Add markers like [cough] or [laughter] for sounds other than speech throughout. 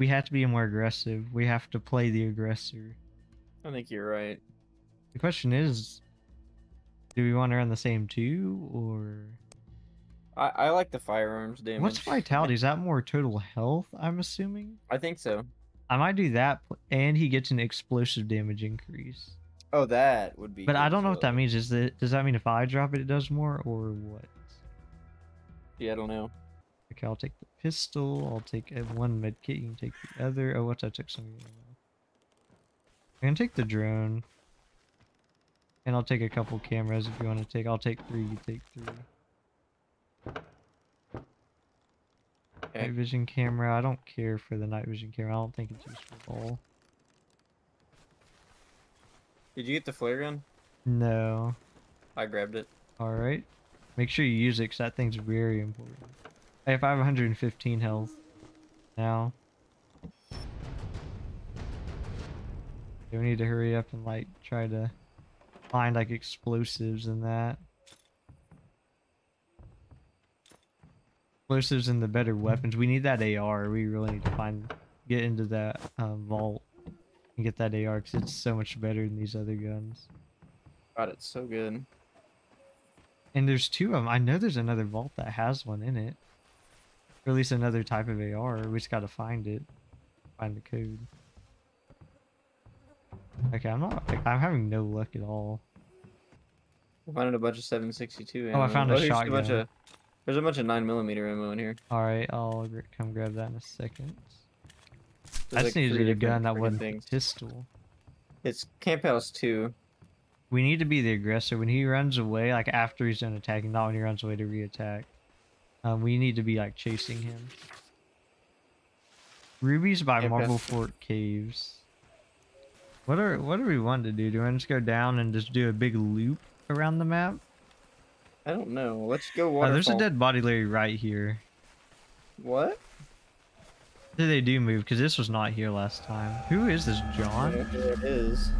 We have to be more aggressive. We have to play the aggressor. I think you're right. The question is, do we want to run the same two or I, I like the firearms damage. what's vitality? Is that more total health? I'm assuming. I think so. I might do that, and he gets an explosive damage increase. Oh, that would be. But I don't know what that means. Is that does that mean if I drop it, it does more, or what? Yeah, I don't know. Okay, I'll take the pistol. I'll take one med kit. You can take the other. Oh, what's I took some. ammo. I'm gonna take the drone, and I'll take a couple cameras if you want to take. I'll take three. You take three. Okay. Night vision camera. I don't care for the night vision camera. I don't think it's useful at all. Did you get the flare gun? No. I grabbed it. All right. Make sure you use it because that thing's very important. Hey, if I have 115 health now. Okay, we need to hurry up and like try to find like explosives and that. Explosives and the better weapons. We need that AR. We really need to find get into that um, vault and get that AR because it's so much better than these other guns. God, it's so good. And there's two of them. I know there's another vault that has one in it. Or at least another type of AR. We just gotta find it. Find the code. Okay, I'm not. Like, I'm having no luck at all. I found a bunch of 762 ammo. Oh, I found a [laughs] bunch shotgun. of. There's a bunch of 9 millimeter ammo in here. All right, I'll come grab that in a second. There's I like just three needed a gun that wasn't a things. pistol. It's Camp House 2. We need to be the aggressor. When he runs away, like after he's done attacking, not when he runs away to re-attack. Um, we need to be like chasing him. Rubies by Yeah, Marble Fort Caves. What are what do we want to do? Do we want to just go down and just do a big loop around the map? I don't know. Let's go Oh, waterfall. there's a dead body Larry right here. What? They- They do move because this was not here last time. Who is this, John? Yeah, There it is.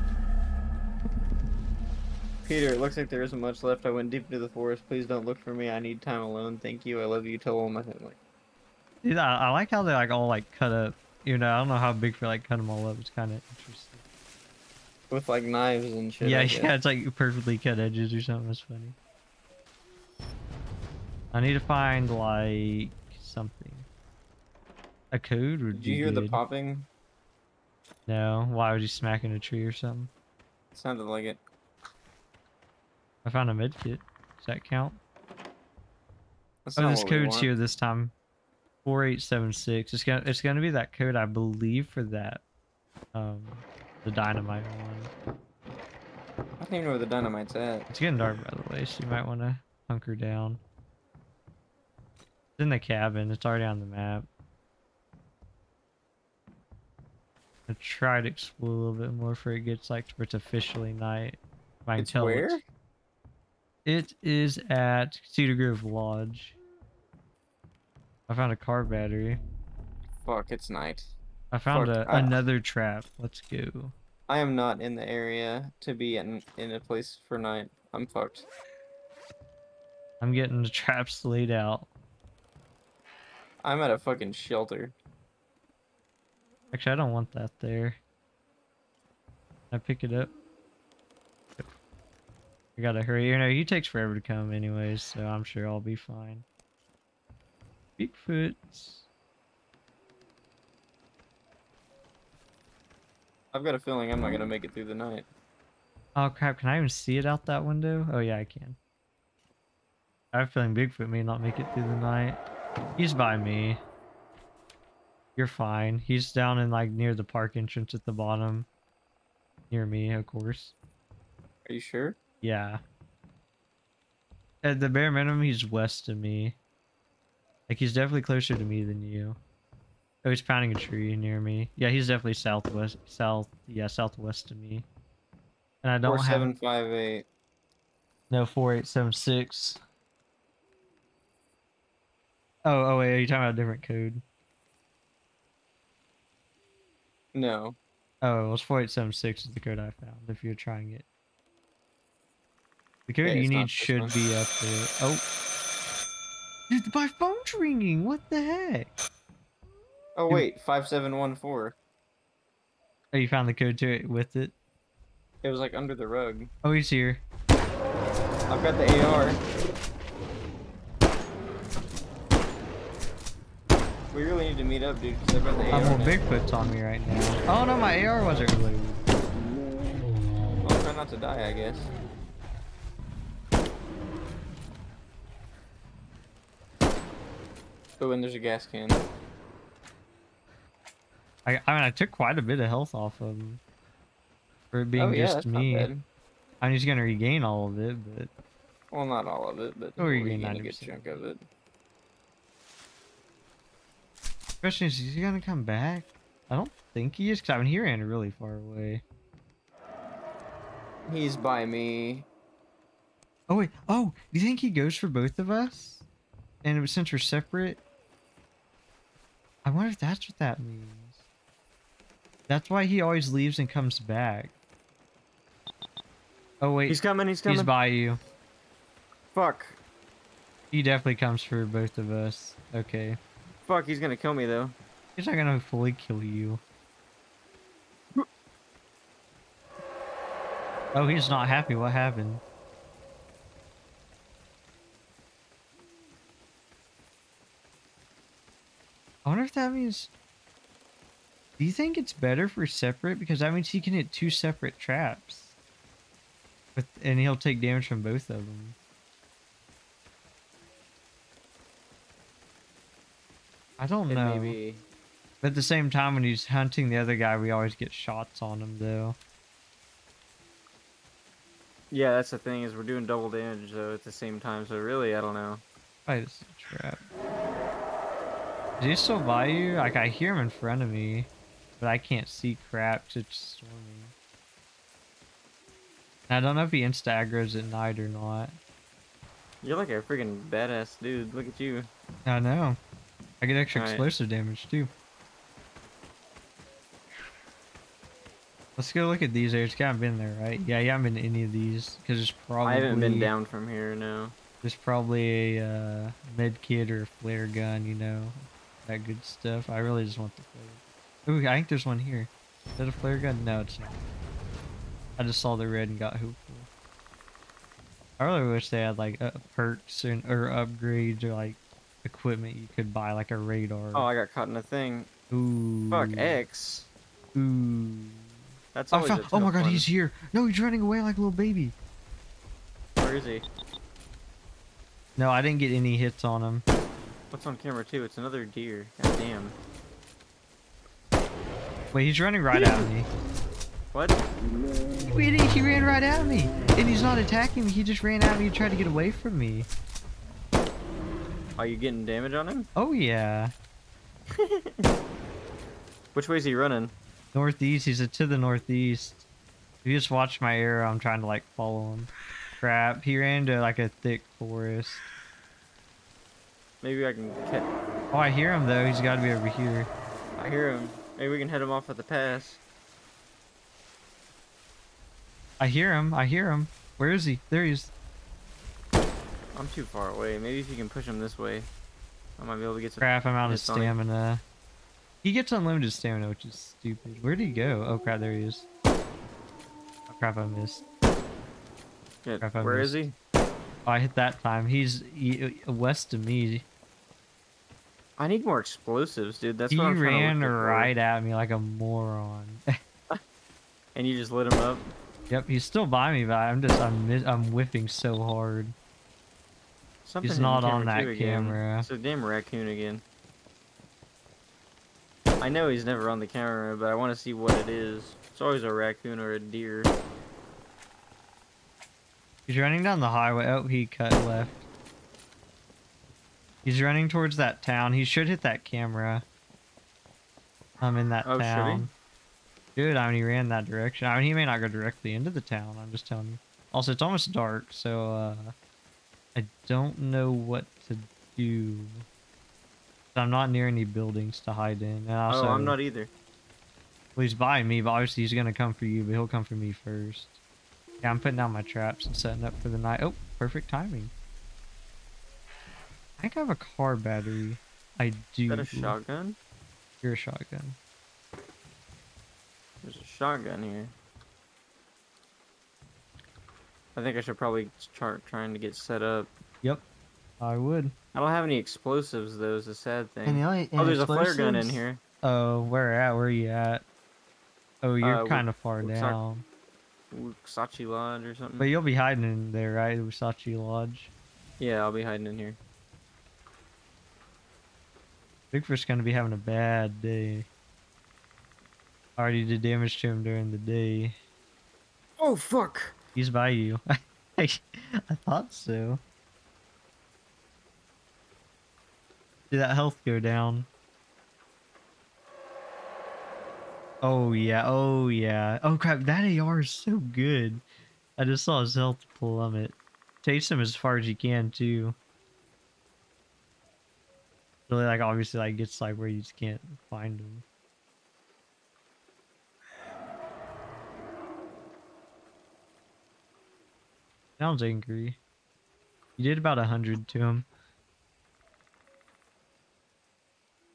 Peter, it looks like there isn't much left. I went deep into the forest. Please don't look for me. I need time alone. Thank you. I love you. Tell all my family. Dude, I, I like how they like all like cut up. You know, I don't know how big for like cut them all up. It's kind of interesting. With like knives and shit. yeah, yeah, it's like perfectly cut edges or something. That's funny. I need to find like something. A code would Did be you hear the popping? No, why was he smacking a tree or something? sounded like it. I found a med kit. Does that count? That's Oh, this code's here this time. Four eight seven six. It's gonna it's gonna be that code I believe for that. Um, the dynamite one. I don't even know where the dynamite's at. It's getting dark by the way, so you might want to hunker down. It's in the cabin. It's already on the map. I try to explore a little bit more before it gets like where it's officially night. If I can It's tell where? It's- at Cedar Grove Lodge. I found a car battery. Fuck, it's night. I found Fuck, a, I- another trap. Let's go. I am not in the area to be in in a place for night. I'm fucked. I'm getting the [laughs] traps laid out. I'm at a fucking shelter. Actually, I don't want that there. Can I pick it up? I gotta hurry. You know, he takes forever to come anyways, so I'm sure I'll be fine. Bigfoot. I've got a feeling I'm not gonna make it through the night. Oh crap, can I even see it out that window? Oh yeah, I can. I have a feeling Bigfoot may not make it through the night. He's by me. You're fine. He's down in like near the park entrance at the bottom. Near me, of course. Are you sure? Yeah. At the bare minimum, he's west of me. Like, he's definitely closer to me than you. Oh, he's pounding a tree near me. Yeah, he's definitely southwest, south, yeah, southwest of me. And I don't Four have, seven five eight. no, 4876. Oh, oh, wait, are you talking about a different code? No. Oh, it was 4876 is the code I found, if you're trying it. The code Yeah, you need should one. be up there. Oh. Dude, my phone's ringing. What the heck? Oh wait, five seven one four. Oh, you found the code to it with it? It was like under the rug. Oh, he's here. I've got the AR. We really need to meet up, dude, because I've got the Oh, AR. now. Bigfoot's on me right now. Oh no, my AR wasn't reloaded. I'll try not to die, I guess. Oh, and there's a gas can. I, I mean, I took quite a bit of health off of him. For it being oh yeah, just me. I'm just gonna regain all of it, but Well, not all of it, but Oh, we're you gain getting a good chunk of it. question is, is he gonna come back? I don't think he is, cause I mean, he ran really far away. He's by me. Oh wait, oh, do you think he goes for both of us? And it was- since we're separate, I wonder if that's what that means. That's why he always leaves and comes back. Oh wait, He's coming. He's coming. he's by you. Fuck. He definitely comes for both of us. Okay. Fuck. He's gonna kill me though. He's not gonna fully kill you. [laughs] Oh, he's not happy. What happened? I wonder if that means. Do you think it's better for separate? Because that means he can hit two separate traps. But, and he'll take damage from both of them. I don't It know. may be. But at the same time, when he's hunting the other guy, we always get shots on him, though. Yeah, that's the thing is we're doing double damage though at the same time. So really, I don't know. Is a trap? Is he still by you? Like, I hear him in front of me, but I can't see crap it's storming. I don't know if he insta aggro's at night or not. You're like a freaking badass dude. Look at you. I know. I get extra Alright. explosive damage, too. Let's go look at these areas. You haven't been there, right? Yeah, you haven't been to any of these, because there's probably... I haven't been down from here. No. There's probably a uh, med kit or a flare gun, you know, that good stuff. I really just want the flare. Ooh, I think there's one here. Is that a flare gun? No, it's not. I just saw the red and got hopeful. I really wish they had like uh, perks and, or upgrades or like equipment you could buy, like a radar. Oh, I got caught in a thing. Ooh. Fuck X. Ooh. That's always. a found- oh my god, one. he's here. No, he's running away like a little baby. Where is he? No, I didn't get any hits on him. What's on camera too? It's another deer. God damn. Wait, he's running right at me. What? Wait, he ran right at me, and he's not attacking me. He just ran at me and tried to get away from me. Are you getting damage on him? Oh yeah, [laughs] Which way is he running? northeast. He's to the northeast. If you just watch my arrow, I'm trying to like follow him. Crap, he ran to like a thick forest. Maybe I can catch. Oh, I hear him though. He's got to be over here. I hear him. Maybe we can head him off at the pass. I hear him. I hear him. Where is he? There he is. I'm too far away. Maybe if you can push him this way, I might be able to get some. Crap, I'm out of stamina. He gets unlimited stamina, which is stupid. Where did he go? Oh crap, there he is. Oh crap, I missed. Yeah, crap, I Where is missed. he? Oh, I hit that time. He's west of me. I need more explosives, dude. That's he what I'm ran right at me like a moron. [laughs] And you just lit him up. yep, he's still by me, but I'm just I'm I'm whiffing so hard. Something He's not on that again. camera. It's a damn raccoon again. I know he's never on the camera, but I want to see what it is. It's always a raccoon or a deer. He's running down the highway. Oh, he cut left. He's running towards that town. He should hit that camera. I'm in that Oh, town. Dude, I mean, he ran that direction. I mean, he may not go directly into the town. I'm just telling you. Also, it's almost dark, so uh, I don't know what to do. I'm not near any buildings to hide in. And also, oh, I'm not either. well, he's by me, but obviously he's gonna come for you, but he'll come for me first. Yeah, I'm putting down my traps and setting up for the night. Oh, perfect timing. I think I have a car battery. I do. Is that a shotgun? You're a shotgun. There's a shotgun here. I think I should probably start trying to get set up. Yep. I would. I don't have any explosives though. Is a sad thing. And the only, oh, and there's a flare gun in here. Oh, where at? Where are you at? Oh, you're Uh, kind of far Wooksack- down. Sachi Lodge or something. But you'll be hiding in there, right? Usachi Lodge. yeah, I'll be hiding in here. Bigfoot's gonna be having a bad day. Already did damage to him during the day. Oh fuck! He's by you. [laughs] I thought so. Did that health go down? Oh yeah, oh yeah. Oh crap, that AR is so good. I just saw his health plummet. Chase him as far as you can too. Really like obviously like gets like where you just can't find them. Sounds angry. You did about a hundred to him.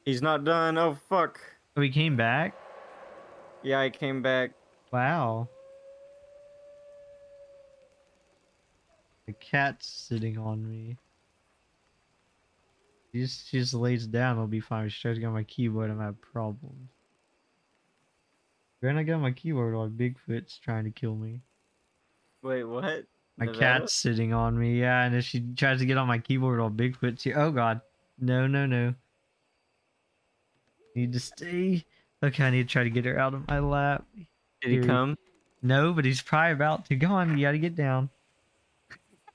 He's not done. Oh fuck! Oh, he came back? Yeah, I came back. Wow. The cat's sitting on me. She just, she just lays down, I'll be fine. She tries to get on my keyboard, I'm having problems. When I get on my keyboard while Bigfoot's trying to kill me. Wait, what? My Nevada? cat's sitting on me, yeah, and if she tries to get on my keyboard while Bigfoot's here. Oh god. No, no, no. Need to stay. Okay, I need to try to get her out of my lap. Did he come? No, but he's probably about to. Go on, you gotta get down.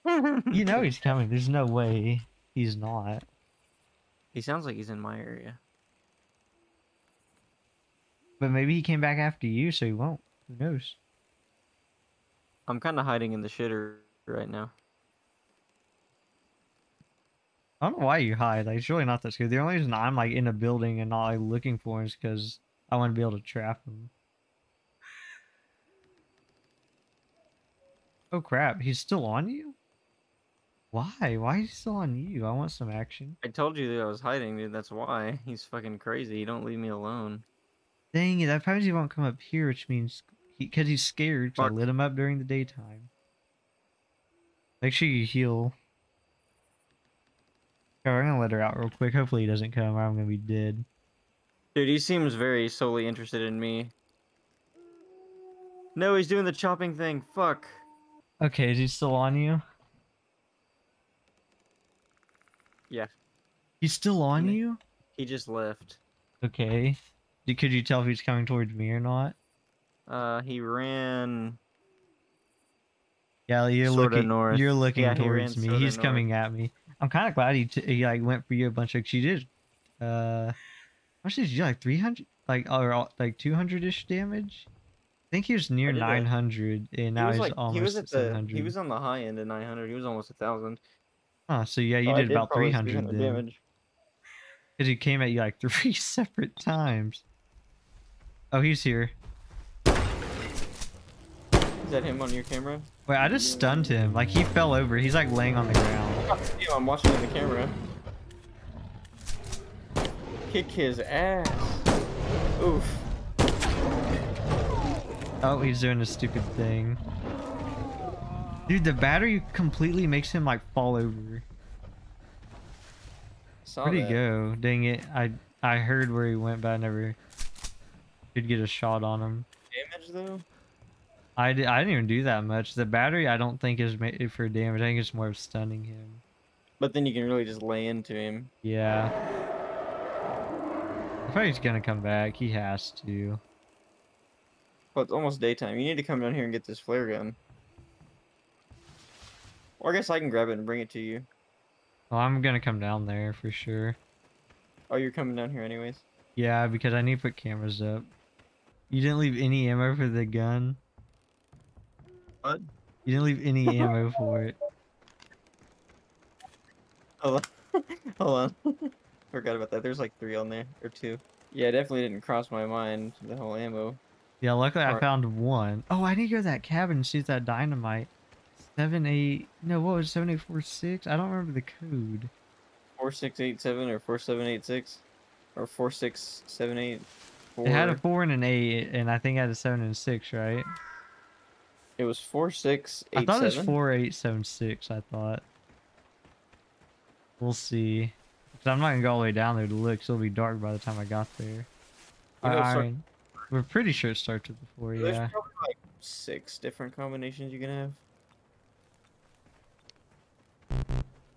[laughs] You know he's coming. There's no way he's not. He sounds like he's in my area. But maybe he came back after you, so he won't. Who knows? I'm kind of hiding in the shitter right now. I don't know why you hide. Like, it's really not that scary. The only reason I'm like in a building and not like looking for him is because I want to be able to trap him. Oh crap! He's still on you. Why? Why is he still on you? I want some action. I told you that I was hiding, dude. That's why. [laughs] He's fucking crazy. He don't leave me alone. Dang it! That probably won't come up here, which means because he's scared. 'cause I lit him up during the daytime. Make sure you heal. Okay, we're gonna let her out real quick. Hopefully he doesn't come, or I'm gonna be dead. Dude, he seems very solely interested in me. No, he's doing the chopping thing. Fuck. Okay, is he still on you? Yeah. He's still on Yeah. you? He just left. Okay. Could you tell if he's coming towards me or not? Uh, he ran. Yeah, you're looking. north. You're looking Yeah, he towards me. He's north. coming at me. I'm kind of glad he t- he like went for you a bunch of. She did. Uh, how much did you do? like 300? Like or uh, like 200 ish damage? I think he was near did a- 900, and He now was he's like almost he was at at the he was on the high end of 900. He was almost a thousand. Huh, so yeah, you So I did about probably 300 then. damage. Because he came at you like [laughs] three separate times. Oh, he's here. Is that him on your camera? Wait, I just stunned him. Like he fell over. He's like laying on the ground. I'm watching on the camera. Kick his ass. Oof. Oh, he's doing a stupid thing. Dude, the battery completely makes him like fall over. Saw Where'd he that. go? Dang it. I I heard where he went, but I never could get a shot on him. Damage though. I, I didn't even do that much. The battery, I don't think is made for damage. I think it's more of stunning him. But then you can really just lay into him. Yeah. I thought he's gonna come back. He has to. Well, it's almost daytime. You need to come down here and get this flare gun. Or I guess I can grab it and bring it to you. Well, I'm gonna come down there for sure. Oh, you're coming down here anyways. Yeah, because I need to put cameras up. You didn't leave any ammo for the gun? What? You didn't leave any ammo for it. [laughs] Hold on. [laughs] Hold on. [laughs] Forgot about that. There's like three on there. Or two. Yeah, it definitely didn't cross my mind, the whole ammo. Yeah, luckily I found one. Oh, I need to go to that cabin and see if that dynamite. Seven eight. No, what was seven eight four six? I don't remember the code. 4687 or 4786. Or four, six, seven, eight. Four. It had a four and an eight, and I think it had a seven and a six, right? It was four, six, eight, I thought it was four, eight, seven, six. I thought. We'll see. I'm not gonna go all the way down there to look. 'cause it'll be dark by the time I got there. Know, I, mean, we're pretty sure it starts with the four. There's Yeah. probably like six different combinations you can have.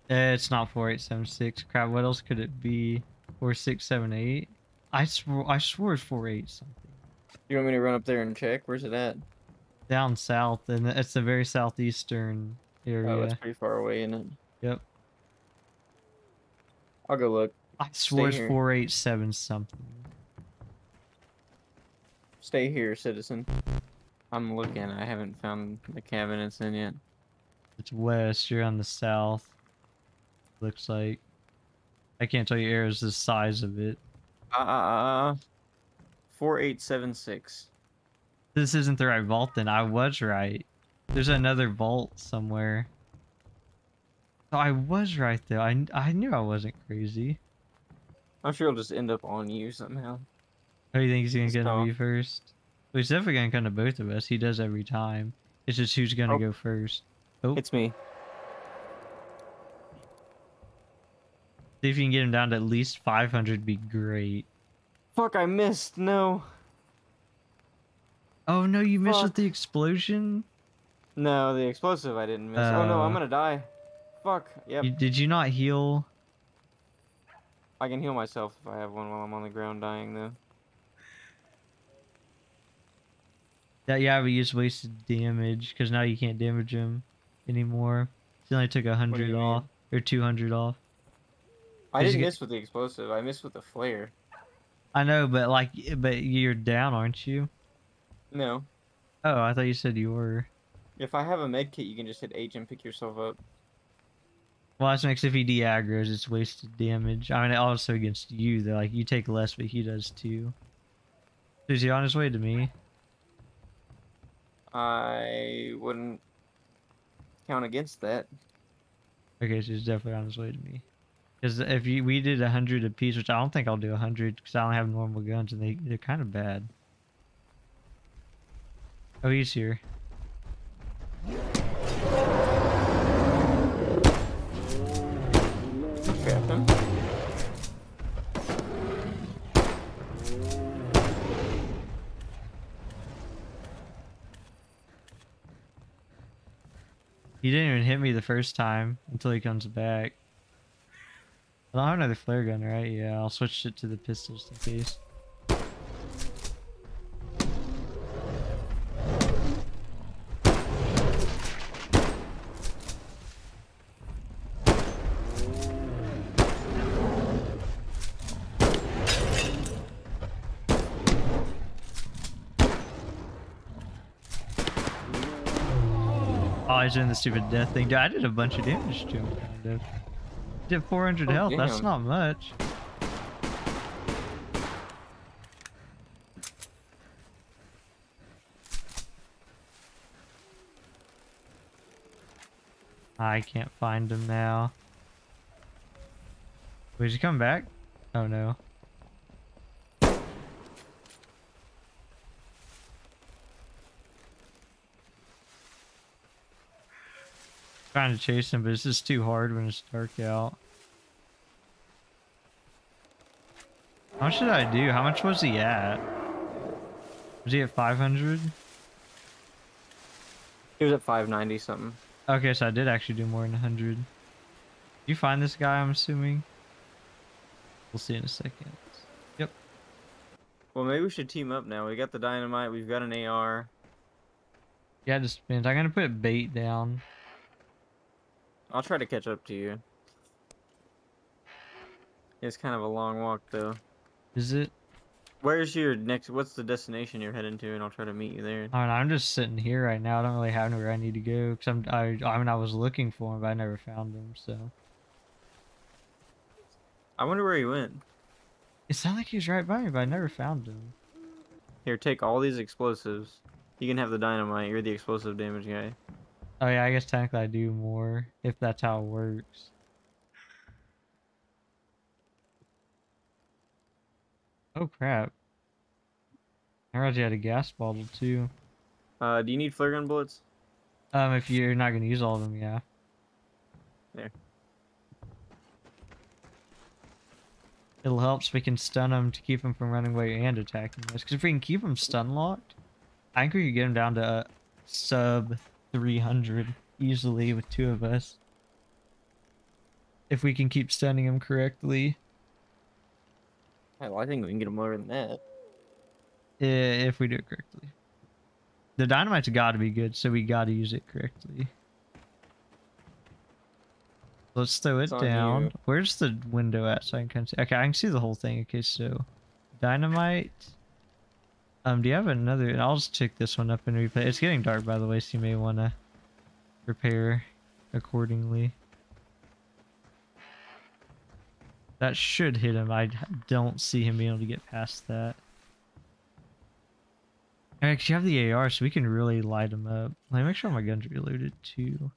It's not four, eight, seven, six. Crap. What else could it be? Four, six, seven, eight. I swore. I swore it's four, eight something. You want me to run up there and check? Where's it at? Down south, and it's the very southeastern oh, area. Oh, that's pretty far away, isn't it? Yep. I'll go look. I swore it's four, eight, seven something. Stay here, citizen. I'm looking. I haven't found the cabin it's in yet. It's west. You're on the south. Looks like. I can't tell you areas the size of it. Uh, uh, uh. Four eight seven six. This isn't the right vault. Then I was right. There's another vault somewhere. Oh, I was right though. I I knew I wasn't crazy. I'm sure it'll just end up on you somehow. Oh, you think he's gonna get to me first? Well, he's definitely gonna come to both of us. He does every time. It's just who's gonna Oh. go first. Oh, It's me. See if you can get him down to at least 500. Be great. Fuck! I missed. No. Oh no, you missed with the explosion. No, the explosive I didn't miss. oh no, I'm Uh. gonna die. Fuck. Yep. You, did you not heal? I can heal myself if I have one while I'm on the ground dying though. That yeah, but you just wasted damage because now you can't damage him anymore. He only took a hundred you mean? off or two hundred off. I didn't miss with the explosive. I missed with the flare. I know, but like, but you're down, aren't you? No. Oh, I thought you said you were. If I have a med kit, you can just hit H and pick yourself up. Well, that's makes if he de-aggroes, it's wasted damage. I mean, also against you, though. Like, you take less, but he does too. Is he on his way to me? I wouldn't count against that. Okay, so he's definitely on his way to me. Because if you, we did a hundred apiece, which I don't think I'll do a hundred, because I don't have normal guns, and they they're kind of bad. Oh, he's here. He didn't even hit me the first time until he comes back. I don't have another flare gun, right? Yeah, I'll switch it to the pistol just in case. Oh, he's doing the stupid death thing. Dude, I did a bunch of damage to him, kind of. Did 400 Oh, health. That's not much. I can't find him now. Did he come back? Oh no. Trying to chase him, but it's just too hard when it's dark out. How much did I do? How much was he at? Was he at 500? He was at 590 something. Okay, so I did actually do more than 100. You find this guy, I'm assuming? We'll see in a second. Yep. Well, maybe we should team up now. We got the dynamite. We've got an AR. Yeah, just depends. I'm gonna put bait down. I'll try to catch up to you. It's kind of a long walk though. Is it? Where's your next? What's the destination you're heading to? And I'll try to meet you there. I mean, I'm just sitting here right now. I don't really have anywhere I need to go. Cause I'm, I, I mean, I was looking for him, but I never found him. So I wonder where he went. it sounded like he was right by me, but I never found him. Here, take all these explosives. You can have the dynamite. You're the explosive damage guy. Oh yeah, I guess technically I do more if that's how it works. Oh crap. I realized you had a gas bottle too. Uh, do you need flare gun bullets? Um, if you're not gonna use all of them, yeah. There. It'll help so we can stun them to keep them from running away and attacking us. Because if we can keep them stun locked, I think we could get them down to uh, sub 300 easily with two of us. If we can keep stunning them correctly. Hell, I think we can get them lower than that. i- If we do it correctly. The dynamite's gotta be good, so we gotta use it correctly. Let's throw it down. you. Where's the window at so I can see? Okay, I can see the whole thing. Okay, so dynamite. Um, do you have another? I'll just check this one up and replay. It's getting dark, by the way, so you may want to prepare accordingly. That should hit him. I don't see him being able to get past that. Alright, you have the AR, so we can really light him up. Let me make sure my gun's reloaded too.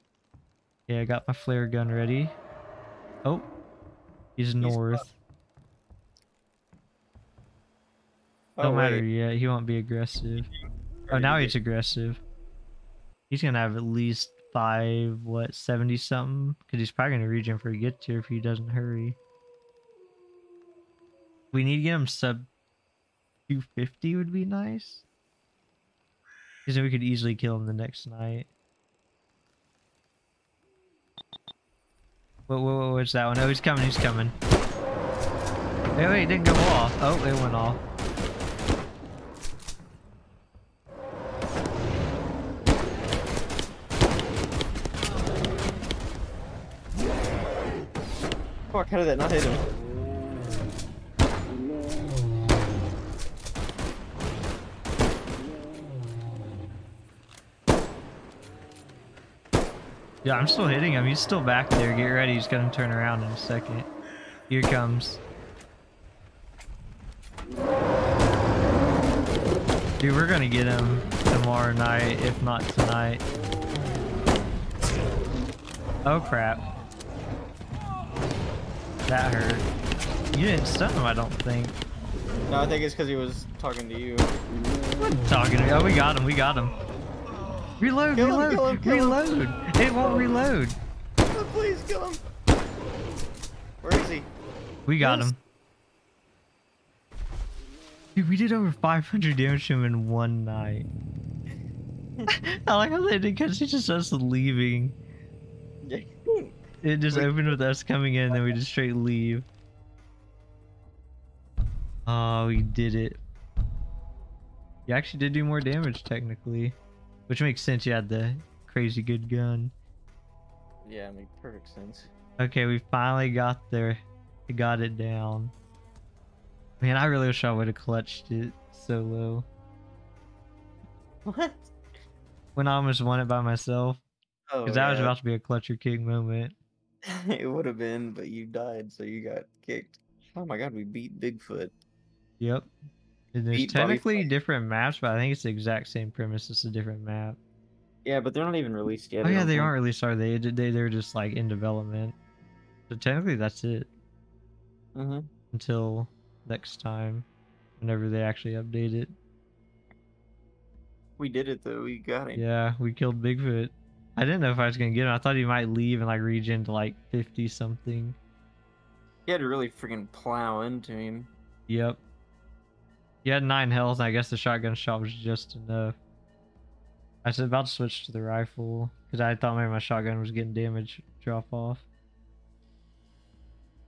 Yeah, I got my flare gun ready. Oh, he's north. Don't matter wait. yet. He won't be aggressive. Oh, now he's aggressive. He's gonna have at least five, what, seventy something? Because he's probably gonna regen before he gets here if he doesn't hurry. We need to get him sub 250 would be nice. Because then we could easily kill him the next night. What, what, what, what's that one? Oh, he's coming, he's coming. Wait, wait, it didn't go off. Oh, it went off. Fuck, how did that not hit him? Yeah, I'm still hitting him. He's still back there. Get ready. He's gonna turn around in a second. Here comes. Dude, we're gonna get him tomorrow night, if not tonight. Oh crap. That hurt. You didn't stun him, I don't think. No, I think it's because he was talking to you. Talking to me. Oh, we got him. We got him. Reload, Kill him, reload, kill him, kill him. reload. It won't reload. Oh, please kill him. Where is he? We got Yes. him. Dude, we did over 500 damage to him in one night. [laughs] I like how they did because it's just us leaving. Yeah. It just opened with us coming in, then we just straight leave. Oh, we did it. You actually did do more damage, technically. Which makes sense, you had the crazy good gun. Yeah, it makes perfect sense. Okay, we finally got there. We got it down. Man, I really wish I would have clutched it solo. What? When I almost won it by myself. Oh, Because that was about to be a clutch or kick moment. [laughs] it would have been, but you died, so you got kicked. Oh my god, we beat Bigfoot. Yep. And there's Beat technically different maps, but I think it's the exact same premise. It's a different map. Yeah, but they're not even released yet. oh yeah, they think. aren't released, are they? They they're just like in development. So technically, that's it Mhm. until next time, whenever they actually update it. We did it though. We got him. Yeah, we killed Bigfoot. I didn't know if I was gonna get him. I thought he might leave and like regen to like fifty something. He had to really freaking plow into him. Yep. He had nine health, and I guess the shotgun shot was just enough. I was about to switch to the rifle because I thought maybe my shotgun was getting damage drop off.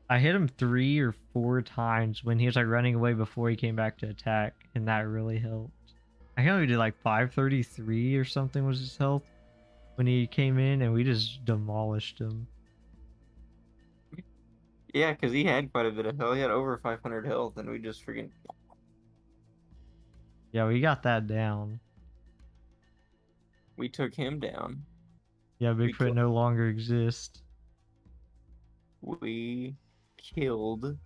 I hit him three or four times when he was like running away before he came back to attack, and that really helped. I think we did like 533 or something was his health when he came in, and we just demolished him. Yeah, because he had quite a bit of health. He had over 500 health, and we just freaking. Yeah, we got that down. We took him down. Yeah, Bigfoot killed- no longer exists. We killed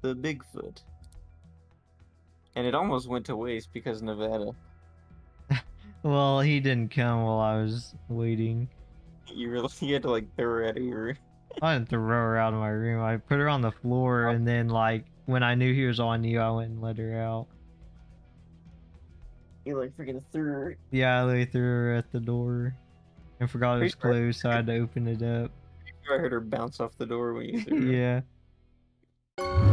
the Bigfoot. And it almost went to waste because Nevada. Well, he didn't come while I was waiting. You really [laughs] you had to like throw her out of your. I didn't throw her out of my room. I put her on the floor, oh. and then like when I knew he was on you, I went and let her out. You like freaking threw her. Yeah, I literally threw her at the door and forgot it was closed, so I had to open it up. I heard her bounce off the door when you threw her. yeah.